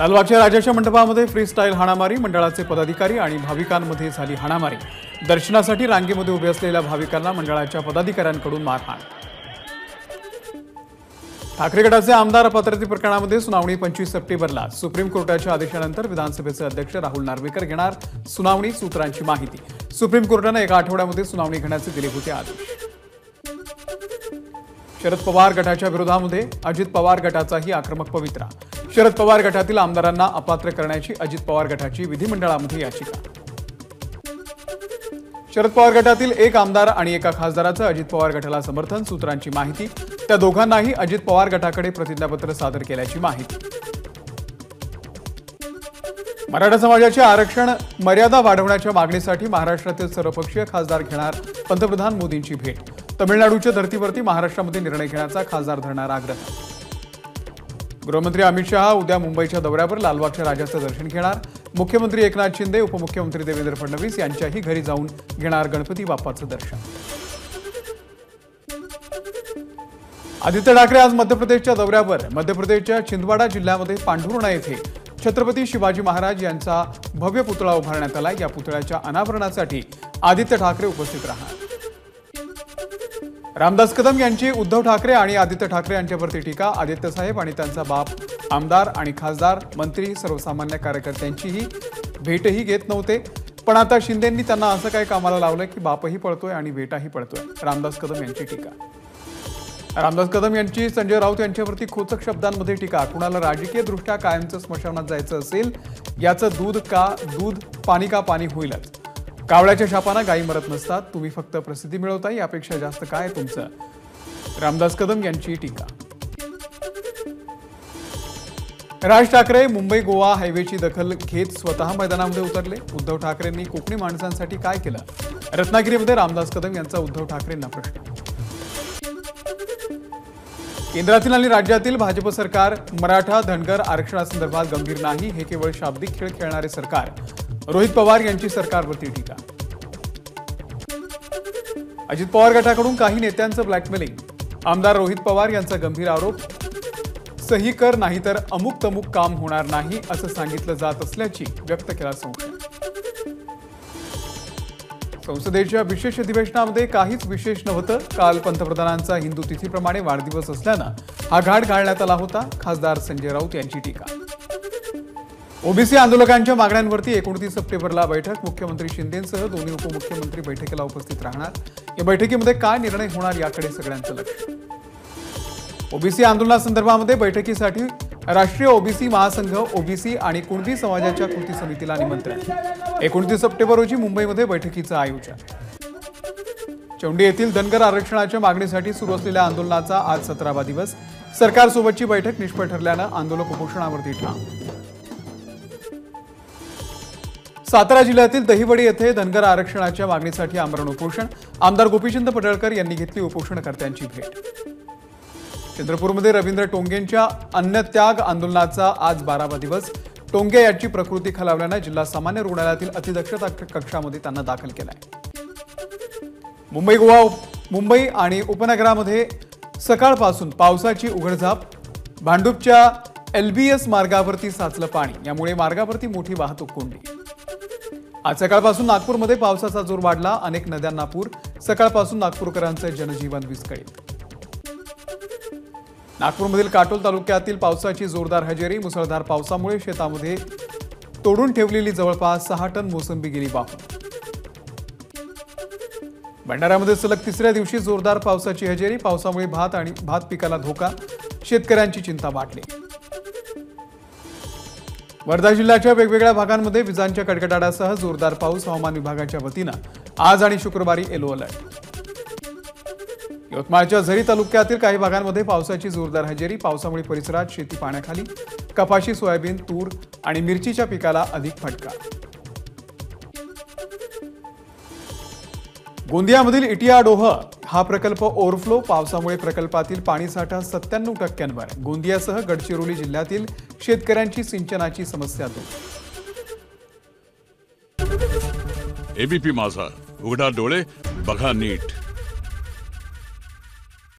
लालबागच्या राजाच्या मंडपामध्ये फ्रीस्टाईल हाणामारी मंडळाचे पदाधिकारी आणि भाविकांमध्ये झाली हाणामारी. दर्शनासाठी रांगेमध्ये उभे असलेल्या भाविकांना मंडळाच्या पदाधिकाऱ्यांकडून मारहाण. ठाकरे गटाचे आमदार अपात्रते प्रकरणामध्ये सुनावणी पंचवीस सप्टेंबरला. सुप्रीम कोर्टाच्या आदेशानंतर विधानसभेचे अध्यक्ष राहुल नार्वेकर घेणार सुनावणी सूत्रांची माहिती. सुप्रीम कोर्टानं एका आठवड्यामध्ये सुनावणी घेण्याचे दिले होते आदेश. शरद पवार गटाच्या विरोधामध्ये अजित पवार गटाचाही आक्रमक पवित्रा. शरद पवार गटातील आमदारांना अपात्र करण्याची अजित पवार गटाची विधिमंडळामध्ये याचिका. शरद पवार गटातील एक आमदार आणि एका खासदाराचं अजित पवार गटाला समर्थन सूत्रांची माहिती. त्या दोघांनाही अजित पवार गटाकडे प्रतिज्ञापत्र सादर केल्याची माहिती. मराठा समाजाचे आरक्षण मर्यादा वाढवण्याच्या मागणीसाठी महाराष्ट्रातील सर्वपक्षीय खासदार घेणार पंतप्रधान मोदींची भेट. तमिळनाडूच्या धर्तीवरती महाराष्ट्रामध्ये निर्णय घेण्याचा खासदार धरणार आग्रह. गृहमंत्री अमित शहा उद्या मुंबईच्या दौऱ्यावर लालबागच्या राजाचं दर्शन घेणार. मुख्यमंत्री एकनाथ शिंदे उपमुख्यमंत्री देवेंद्र फडणवीस यांच्याही घरी जाऊन घेणार गणपती बाप्पाचं दर्शन. आदित्य ठाकरे आज मध्य प्रदेशच्या दौऱ्यावर. मध्य प्रदेशच्या छिंदवाडा जिल्ह्यामध्ये पांढुर्णा येथे छत्रपती शिवाजी महाराज यांचा भव्य पुतळा उभारण्यात आला. या पुतळ्याच्या अनावरणासाठी आदित्य ठाकरे उपस्थित राहणार. रामदास कदम यांची उद्धव ठाकरे आणि आदित्य ठाकरे यांच्यावरती टीका आदित्य साहेब आणि त्यांचा बाप आमदार आणि खासदार मंत्री सर्वसामान्य कार्यकर्त्यांचीही भेटही घेत नव्हते. पण आता शिंदेंनी त्यांना असं काय कामाला लावलं की बापही पळतोय आणि बेटाही पळतोय. रामदास कदम यांची टीका. रामदास कदम यांची संजय राऊत यांच्यावरती खोचक शब्दांमध्ये टीका. कुणाला राजकीयदृष्ट्या कायमचं स्मशानात जायचं असेल याचं दूध का दूध पाणी का पाणी होईलच? कावळ्याच्या शापानं गायी मरत नसतात. तुम्ही फक्त प्रसिद्धी मिळवता यापेक्षा जास्त काय तुमचं? रामदास कदम यांची टीका. राज ठाकरे मुंबई गोवा हायवेची दखल घेत स्वतः मैदानामध्ये उतरले. उद्धव ठाकरेंनी कोकणी माणसांसाठी काय केलं? रत्नागिरीमध्ये रामदास कदम यांचा उद्धव ठाकरेंना प्रश्न. केंद्रातील आणि राज्यातील भाजप सरकार मराठा धनगर आरक्षणासंदर्भात गंभीर नाही हे केवळ शाब्दिक खेळ खेळणारे सरकार. रोहित पवार यांची सरकारवरती टीका. अजित पवार गटाकडून काही नेत्यांचं ब्लॅकमेलिंग आमदार रोहित पवार यांचा गंभीर आरोप. सही कर नाहीतर अमुक तमुक काम होणार नाही असं सांगितलं जात असल्याची व्यक्त केला संशय. संसदेच्या विशेष अधिवेशनामध्ये काहीच विशेष नव्हतं. काल पंतप्रधानांचा हिंदू तिथीप्रमाणे वाढदिवस असल्यानं हा घाट घालण्यात आला होता. खासदार संजय राऊत यांची टीका. ओबीसी आंदोलकांच्या मागण्यांवरती एकोणतीस सप्टेंबरला बैठक. मुख्यमंत्री शिंदेसह दोन्ही उपमुख्यमंत्री बैठकीला उपस्थित राहणार. या बैठकीमध्ये काय निर्णय होणार याकडे सगळ्यांचं लक्ष. ओबीसी आंदोलनासंदर्भामध्ये बैठकीसाठी राष्ट्रीय ओबीसी महासंघ ओबीसी आणि कुणबी समाजाच्या कृती समितीला निमंत्रण. एकोणतीस सप्टेंबर रोजी मुंबईमध्ये बैठकीचं आयोजन. चौंडी येथील धनगर आरक्षणाच्या मागणीसाठी सुरू असलेल्या आंदोलनाचा आज सतरावा दिवस. सरकारसोबतची बैठक निष्फळ ठरल्यानं आंदोलक उपोषणावरती ठाम. सातारा जिल्ह्यातील दहिवडी येथे धनगर आरक्षणाच्या मागणीसाठी आमरण उपोषण. आमदार गोपीचंद पडळकर यांनी घेतली उपोषणकर्त्यांची भेट. चंद्रपूरमध्ये रवींद्र टोंगेंच्या अन्नत्याग आंदोलनाचा आज बारावा दिवस. टोंगे यांची प्रकृती खालावल्यानं जिल्हा सामान्य रुग्णालयातील अतिदक्षता कक्षामध्ये त्यांना दाखल केलाय. मुंबई गोवा मुंबई आणि उपनगरामध्ये सकाळपासून पावसाची उघडझाप. भांडूपच्या एलबीएस मार्गावरती साचलं पाणी. यामुळे मार्गावरती मोठी वाहतूक कोंडली आज सकाळपासून नागपूरमध्ये पावसाचा जोर वाढला. अनेक नद्यांना पूर. सकाळपासून नागपूरकरांचं जनजीवन विस्कळीत. नागपूरमधील काटोल तालुक्यातील पावसाची जोरदार हजेरी मुसळधार पावसामुळे शेतामध्ये तोडून ठेवलेली जवळपास सहा टन मोसंबी गेली वाहून. भंडाऱ्यामध्ये सलग तिसऱ्या दिवशी जोरदार पावसाची हजेरी. पावसामुळे भात आणि भात पिकाला धोका. शेतकऱ्यांची चिंता वाढली. वर्धा जिल्ह्याच्या वेगवेगळ्या भागांमध्ये विजांच्या कडकडाटासह जोरदार पाऊस हवामान विभागाच्या वतीनं आज आणि शुक्रवारी येलो अलर्ट यवतमाळच्या झरी तालुक्यातील काही भागांमध्ये पावसाची जोरदार हजेरी पावसामुळे परिसरात शेती पाण्याखाली कपाशी सोयाबीन तूर आणि मिरचीच्या पिकाला अधिक फटका. गोंदियामधील इटिया डोह हा प्रकल्प ओव्हरफ्लो पावसामुळे प्रकल्पातील पाणीसाठा सत्त्याण्णव टक्क्यांवर. गोंदियासह गडचिरोली जिल्ह्यातील शेतकऱ्यांची सिंचनाची समस्या दूर. एबीपी माझा. उघडा डोळे बघा नीट.